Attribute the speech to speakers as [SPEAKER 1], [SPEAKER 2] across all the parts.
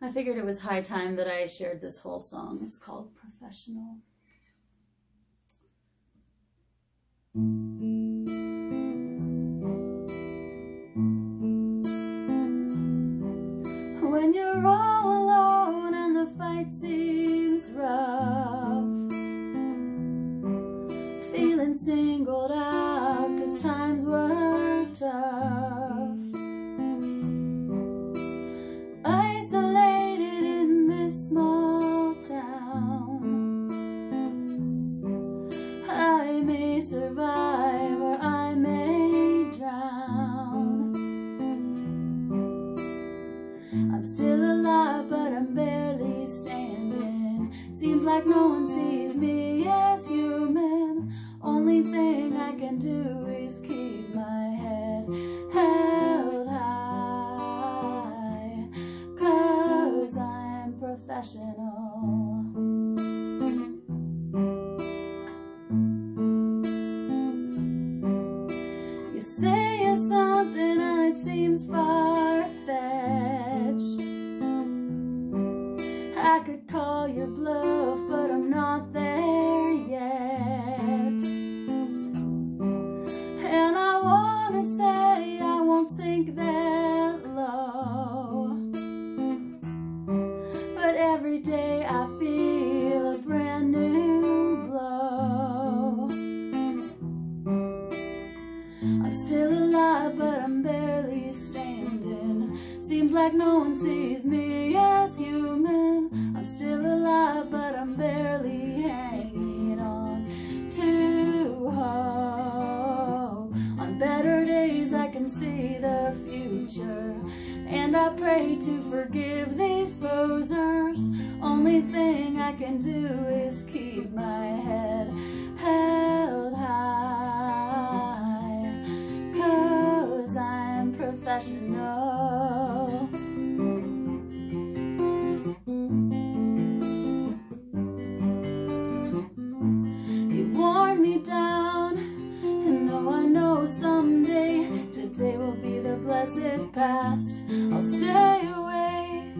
[SPEAKER 1] I figured it was high time that I shared this whole song. It's called Professional. When you're all alone and the fight seems rough Feeling singled out cause times were tough Seems like no one sees me as human. Only thing I can do is keep my head held high. Cause I'm professional. You say you're something and it seems far-fetched I could call you bluff, but I'm not there yet. And I wanna say I won't sink that low. But every day I feel Seems like no one sees me as human. I'm still alive, but I'm barely hanging on to hope. On better days, I can see the future. And I pray to forgive these posers. Only thing I can do is keep my head held high. Cause I'm professional. Blessed past, I'll stay away,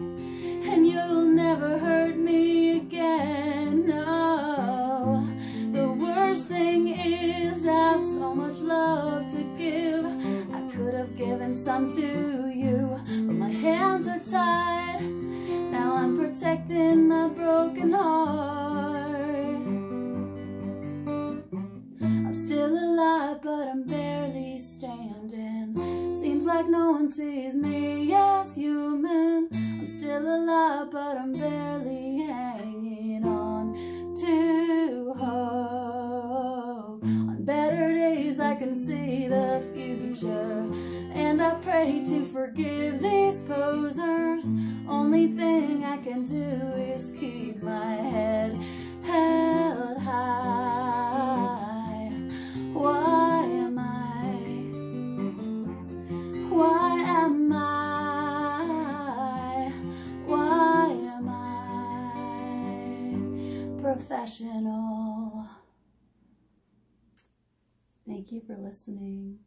[SPEAKER 1] and you'll never hurt me again. No, the worst thing is I've so much love to give. I could have given some to you, but my hands are tied. Now I'm protecting my broken heart. I'm still alive, but I'm barely standing. Like no one sees me as human. I'm still alive, but I'm barely hanging on to hope. On better days, I can see the future. And I pray to forgive these posers. Only thing I can do is keep my head professional? Thank you for listening.